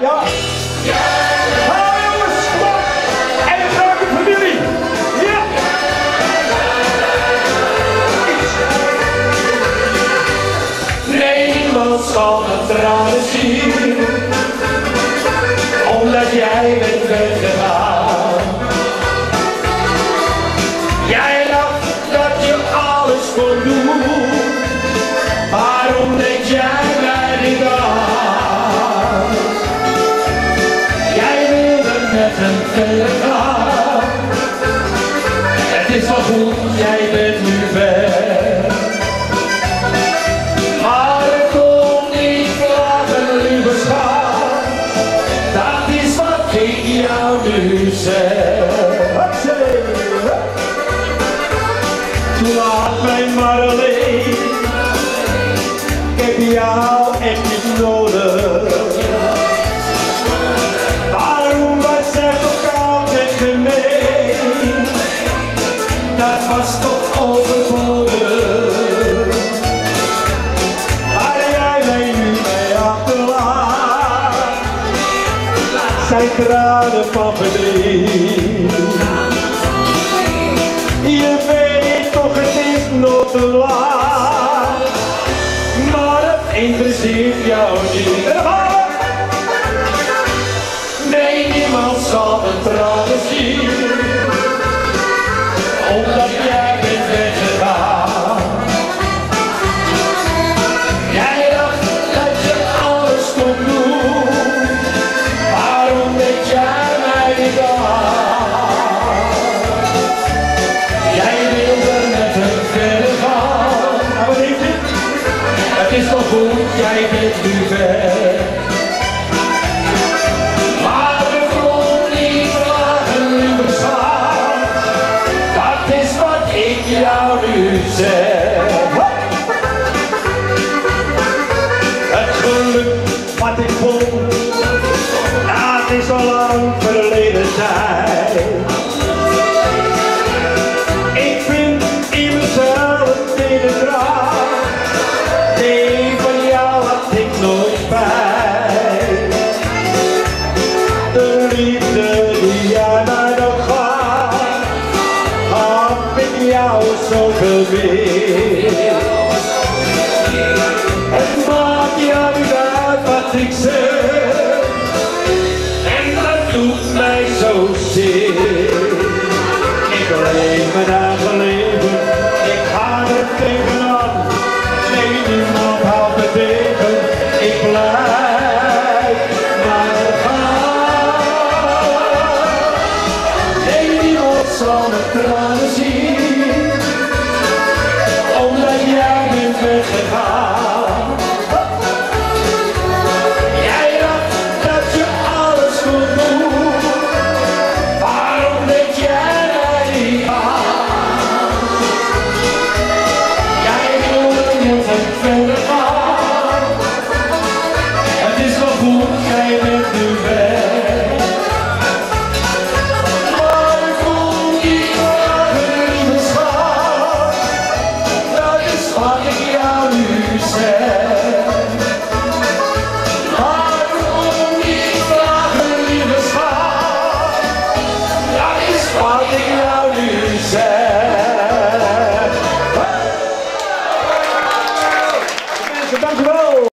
Ja. Zal me tranen zien. Omdat jij bent weggegaan. Jij dacht dat je alles kon doen. Waarom deed jij Het is wel goed, jij bent nu ver. Maar het kon niet laten, lieve schat. Dat is wat ik jou nu zeg. Laat mij maar alleen. Ik heb Dat was toch overbodig. Waar jij mij nu mee achterlaat, zijn tranen van verdriet. Je weet toch, het is nog te laat. Maar het interesseert jou niet. Nee, niemand zal een tranen zien. Wat ik jou nu ik jou zoveel meer. Het maakt jou niet uit wat ik zeg, en dat doet mij zo zeer. Ik leef me daar leven, ik ga er tegenaan, nee niemand houdt het tegen, ik blijf maar gaan. Niemand zal me tranen zien.